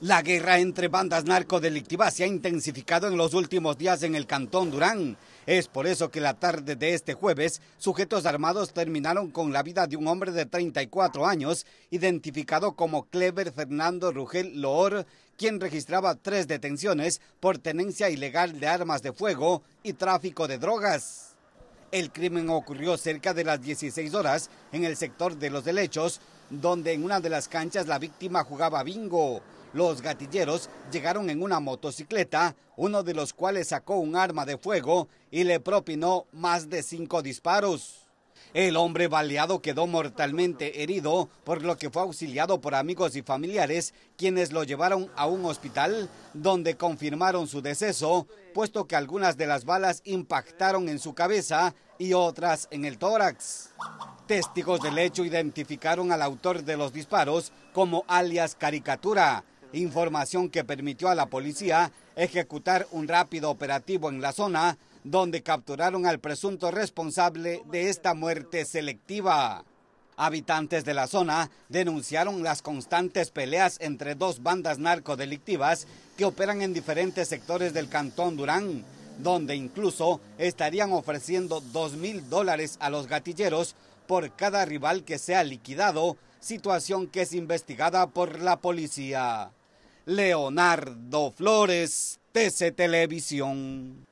La guerra entre bandas narcodelictivas se ha intensificado en los últimos días en el Cantón Durán. Es por eso que la tarde de este jueves, sujetos armados terminaron con la vida de un hombre de 34 años, identificado como Clever Fernando Rugel Loor, quien registraba tres detenciones por tenencia ilegal de armas de fuego y tráfico de drogas. El crimen ocurrió cerca de las 16 horas en el sector de los helechos, donde en una de las canchas la víctima jugaba bingo. Los gatilleros llegaron en una motocicleta, uno de los cuales sacó un arma de fuego y le propinó más de cinco disparos. El hombre baleado quedó mortalmente herido, por lo que fue auxiliado por amigos y familiares, quienes lo llevaron a un hospital, donde confirmaron su deceso, puesto que algunas de las balas impactaron en su cabeza y otras en el tórax. Testigos del hecho identificaron al autor de los disparos como alias Caricatura, información que permitió a la policía ejecutar un rápido operativo en la zona donde capturaron al presunto responsable de esta muerte selectiva. Habitantes de la zona denunciaron las constantes peleas entre dos bandas narcodelictivas que operan en diferentes sectores del cantón Durán, donde incluso estarían ofreciendo dos mil dólares a los gatilleros por cada rival que sea liquidado, situación que es investigada por la policía. Leonardo Flores, TC Televisión.